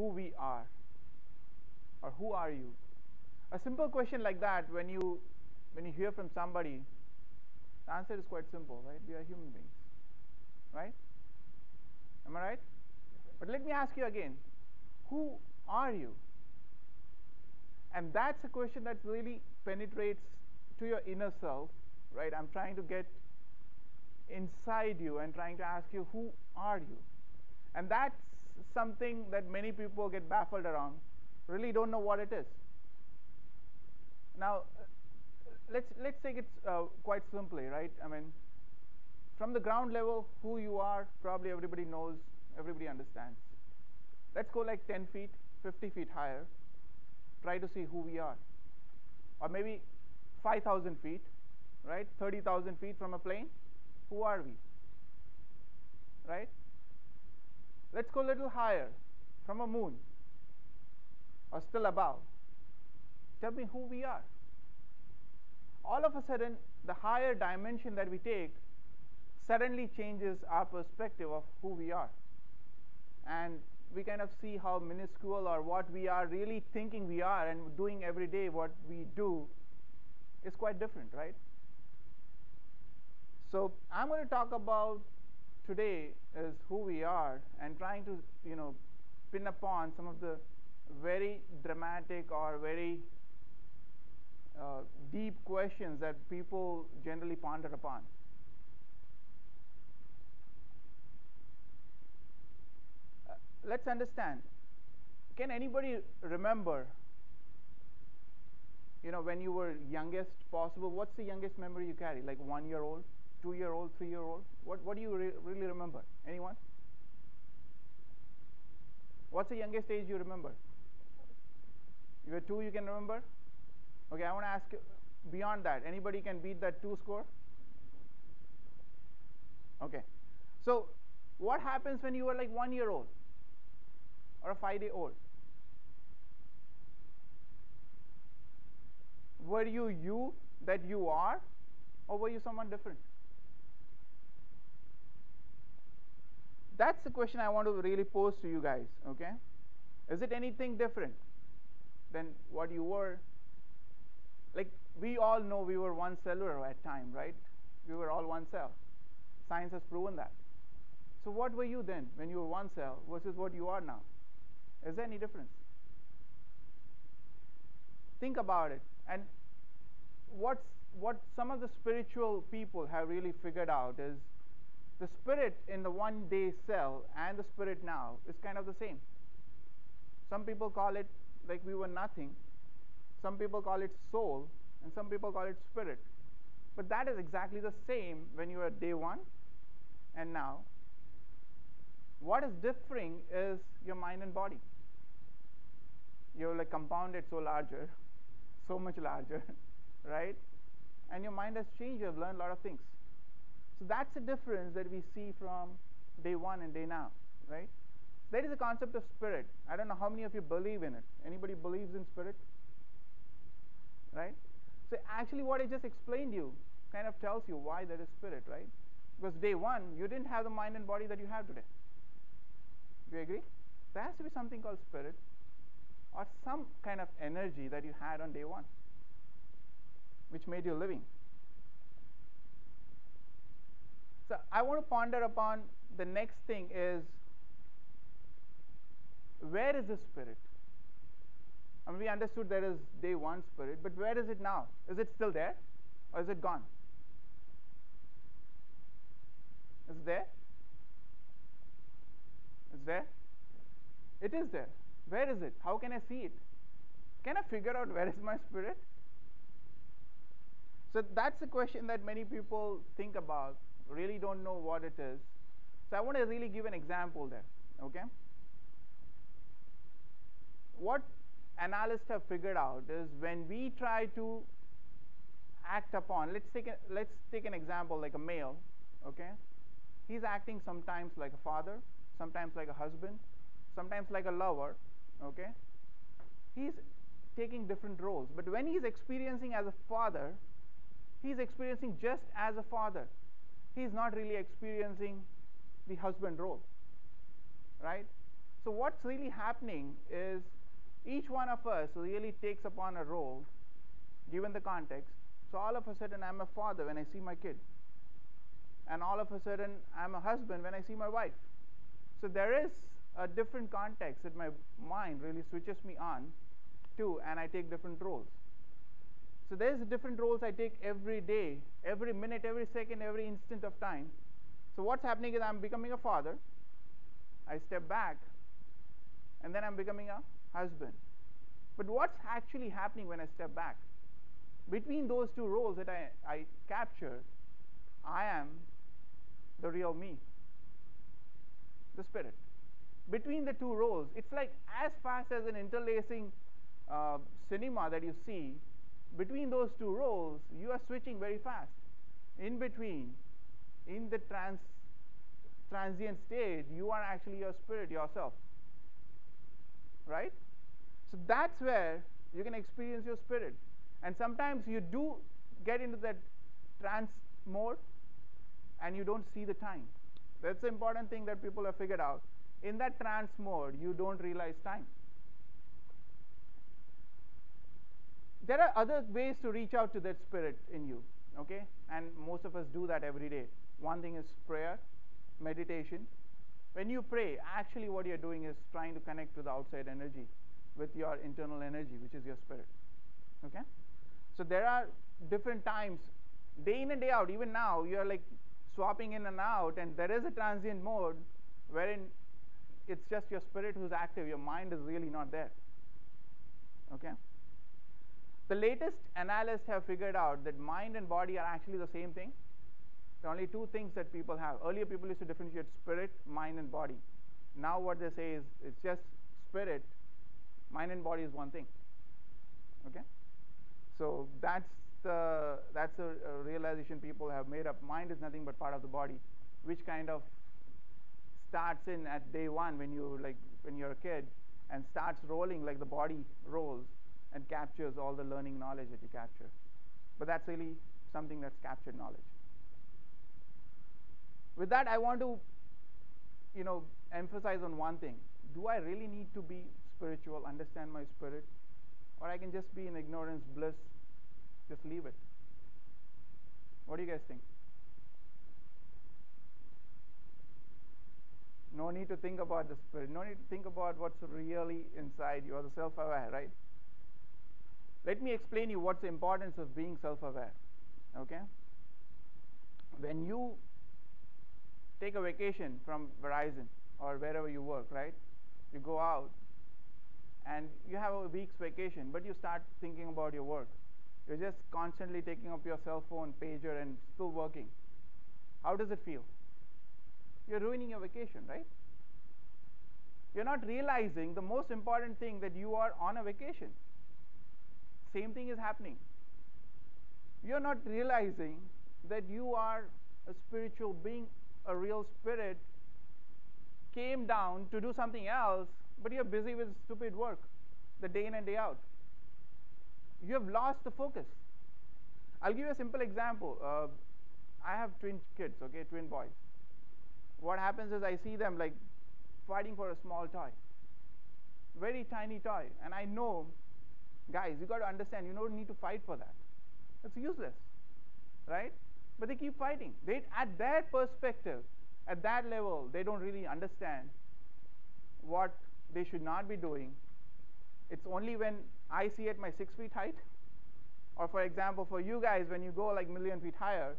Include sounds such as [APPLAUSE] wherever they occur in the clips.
who we are or who are you. A simple question like that when you when you hear from somebody the answer is quite simple right? We are human beings right? Am i right? But let me ask you again who are you? And that's a question that really penetrates to your inner self right? I'm trying to get inside you and trying to ask you who are you? And that's something that many people get baffled around really don't know what it is. Now let's let's take it uh, quite simply right? I mean from the ground level who you are probably everybody knows everybody understands. Let's go like 10 feet 50 feet higher try to see who we are. Or maybe 5000 feet right? 30000 feet from a plane who are we? Right let's go a little higher from a moon or still above. Tell me who we are. All of a sudden the higher dimension that we take suddenly changes our perspective of who we are. And we kind of see how minuscule or what we are really thinking we are and doing every day what we do is quite different right? So i'm going to talk about today is who we are and trying to you know pin upon some of the very dramatic or very uh, deep questions that people generally ponder upon. Uh, let's understand. Can anybody remember, you know, when you were youngest possible? What's the youngest memory you carry? Like one year old, two year old, three year old? What, what do you re really remember? Anyone? What's the youngest age you remember? You were two, you can remember? Okay, I want to ask you beyond that. Anybody can beat that two score? Okay. So, what happens when you are like one year old or a five day old? Were you you that you are, or were you someone different? That's the question I want to really pose to you guys, okay? Is it anything different than what you were like we all know we were one cellular at time, right? We were all one cell. Science has proven that. So what were you then when you were one cell versus what you are now? Is there any difference? Think about it. And what's what some of the spiritual people have really figured out is the spirit in the one day cell and the spirit now is kind of the same. Some people call it like we were nothing, some people call it soul, and some people call it spirit. But that is exactly the same when you are day one and now. What is differing is your mind and body. You're like compounded so larger, so much larger, [LAUGHS] right? And your mind has changed. You have learned a lot of things. So that's the difference that we see from day one and day now, right? There is a concept of spirit. I don't know how many of you believe in it. Anybody believes in spirit? right? So actually what I just explained you kind of tells you why there is spirit, right? Because day one, you didn't have the mind and body that you have today. Do you agree? There has to be something called spirit or some kind of energy that you had on day one, which made you living. So I want to ponder upon the next thing is where is the spirit? I mean, we understood there is day one spirit, but where is it now? Is it still there or is it gone? Is it there? It's there? It is there. Where is it? How can I see it? Can I figure out where is my spirit? So that's the question that many people think about, really don't know what it is. So I want to really give an example there. Okay? What analysts have figured out is when we try to act upon let's take a, let's take an example like a male okay he's acting sometimes like a father sometimes like a husband sometimes like a lover okay he's taking different roles but when he's experiencing as a father he's experiencing just as a father he's not really experiencing the husband role right So, what's really happening is each one of us really takes upon a role given the context. So, all of a sudden, I'm a father when I see my kid. And all of a sudden, I'm a husband when I see my wife. So, there is a different context that my mind really switches me on to, and I take different roles. So, there's different roles I take every day, every minute, every second, every instant of time. So, what's happening is I'm becoming a father. I step back, and then I'm becoming a husband. But what's actually happening when I step back? Between those two roles that I, I capture, I am the real me, the spirit. Between the two roles, it's like as fast as an interlacing uh, cinema that you see, between those two roles, you are switching very fast. In between, in the trans, transient state, you are actually your spirit yourself right? So that's where you can experience your spirit. And sometimes you do get into that trance mode and you don't see the time. That's the important thing that people have figured out. In that trance mode, you don't realize time. There are other ways to reach out to that spirit in you, okay? And most of us do that every day. One thing is prayer, meditation, when you pray, actually what you're doing is trying to connect to the outside energy with your internal energy, which is your spirit. Okay? So there are different times, day in and day out, even now, you're like swapping in and out, and there is a transient mode wherein it's just your spirit who's active, your mind is really not there. Okay? The latest analysts have figured out that mind and body are actually the same thing. There are only two things that people have. Earlier, people used to differentiate spirit, mind, and body. Now, what they say is it's just spirit, mind, and body is one thing. Okay? So that's the that's a, a realization people have made up. Mind is nothing but part of the body, which kind of starts in at day one when you like when you're a kid and starts rolling like the body rolls and captures all the learning knowledge that you capture. But that's really something that's captured knowledge with that, I want to, you know, emphasize on one thing. Do I really need to be spiritual, understand my spirit? Or I can just be in ignorance, bliss, just leave it? What do you guys think? No need to think about the spirit. No need to think about what's really inside you. or the self-aware, right? Let me explain you what's the importance of being self-aware. Okay? When you take a vacation from Verizon or wherever you work, right? You go out and you have a week's vacation, but you start thinking about your work. You're just constantly taking up your cell phone, pager, and still working. How does it feel? You're ruining your vacation, right? You're not realizing the most important thing that you are on a vacation. Same thing is happening. You're not realizing that you are a spiritual being a real spirit came down to do something else, but you're busy with stupid work the day in and day out. You have lost the focus. I'll give you a simple example. Uh, I have twin kids, okay, twin boys. What happens is I see them like fighting for a small toy, very tiny toy, and I know, guys, you got to understand, you don't need to fight for that. It's useless, right? but they keep fighting. They, at their perspective, at that level, they don't really understand what they should not be doing. It's only when I see at my six feet height, or for example, for you guys, when you go like million feet higher,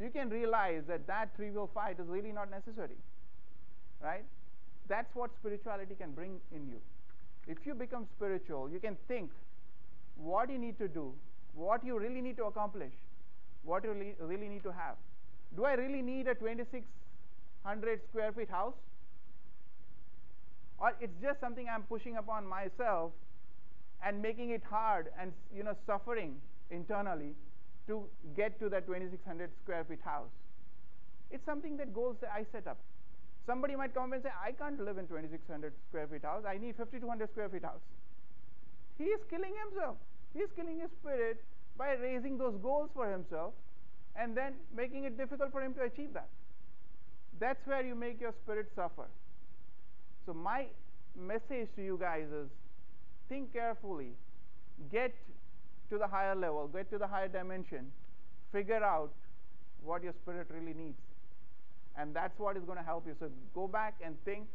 you can realize that that trivial fight is really not necessary. Right? That's what spirituality can bring in you. If you become spiritual, you can think what you need to do, what you really need to accomplish, what you really need to have. Do I really need a 2600 square feet house? Or it's just something I'm pushing upon myself and making it hard and you know suffering internally to get to that 2600 square feet house. It's something that goals that I set up. Somebody might come and say, I can't live in 2600 square feet house. I need 5200 square feet house. He is killing himself. He is killing his spirit by raising those goals for himself and then making it difficult for him to achieve that. That's where you make your spirit suffer. So, my message to you guys is think carefully, get to the higher level, get to the higher dimension, figure out what your spirit really needs. And that's what is going to help you. So go back and think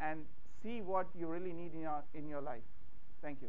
and see what you really need in your, in your life. Thank you.